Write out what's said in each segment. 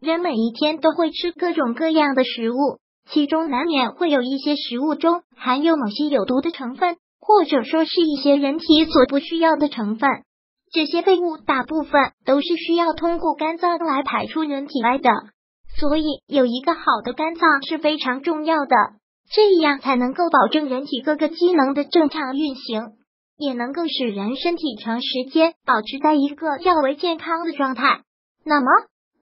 人每一天都会吃各种各样的食物，其中难免会有一些食物中含有某些有毒的成分，或者说是一些人体所不需要的成分。这些废物大部分都是需要通过肝脏来排出人体外的，所以有一个好的肝脏是非常重要的，这样才能够保证人体各个机能的正常运行，也能够使人身体长时间保持在一个较为健康的状态。那么，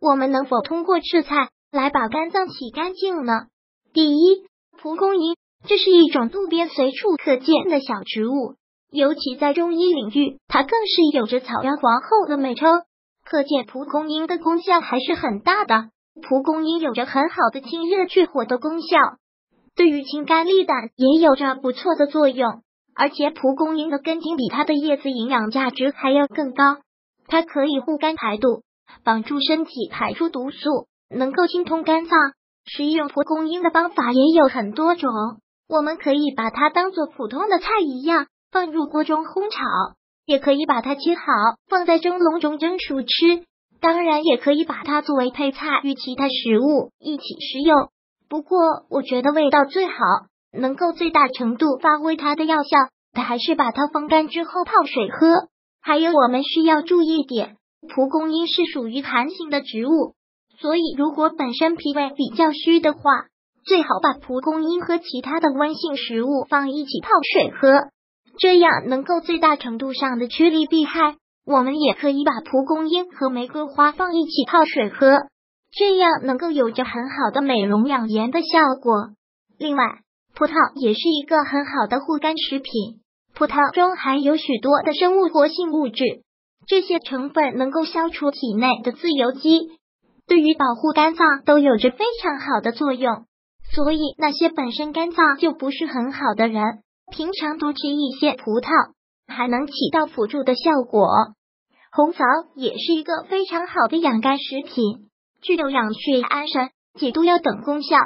我们能否通过吃菜来把肝脏洗干净呢？第一，蒲公英，这是一种路边随处可见的小植物。尤其在中医领域，它更是有着“草药皇后”的美称。可见蒲公英的功效还是很大的。蒲公英有着很好的清热去火的功效，对于清肝利胆也有着不错的作用。而且蒲公英的根茎比它的叶子营养价值还要更高，它可以护肝排毒，帮助身体排出毒素，能够清通肝脏。食用蒲公英的方法也有很多种，我们可以把它当做普通的菜一样。放入锅中烘炒，也可以把它切好放在蒸笼中蒸熟吃。当然，也可以把它作为配菜与其他食物一起食用。不过，我觉得味道最好，能够最大程度发挥它的药效，的还是把它风干之后泡水喝。还有，我们需要注意点，蒲公英是属于寒性的植物，所以如果本身脾胃比较虚的话，最好把蒲公英和其他的温性食物放一起泡水喝。这样能够最大程度上的趋利避害。我们也可以把蒲公英和玫瑰花放一起泡水喝，这样能够有着很好的美容养颜的效果。另外，葡萄也是一个很好的护肝食品。葡萄中含有许多的生物活性物质，这些成分能够消除体内的自由基，对于保护肝脏都有着非常好的作用。所以，那些本身肝脏就不是很好的人。平常多吃一些葡萄，还能起到辅助的效果。红枣也是一个非常好的养肝食品，具有养血安神、解毒药等功效。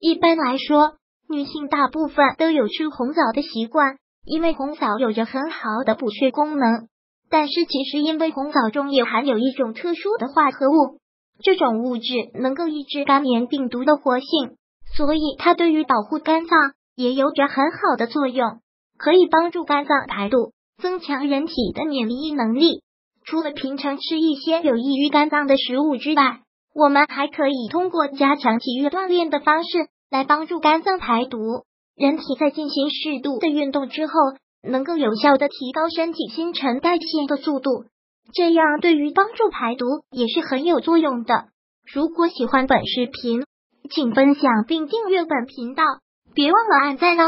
一般来说，女性大部分都有吃红枣的习惯，因为红枣有着很好的补血功能。但是，其实因为红枣中也含有一种特殊的化合物，这种物质能够抑制肝炎病毒的活性，所以它对于保护肝脏。也有着很好的作用，可以帮助肝脏排毒，增强人体的免疫能力。除了平常吃一些有益于肝脏的食物之外，我们还可以通过加强体育锻炼的方式来帮助肝脏排毒。人体在进行适度的运动之后，能够有效的提高身体新陈代谢的速度，这样对于帮助排毒也是很有作用的。如果喜欢本视频，请分享并订阅本频道。别忘了按赞哦！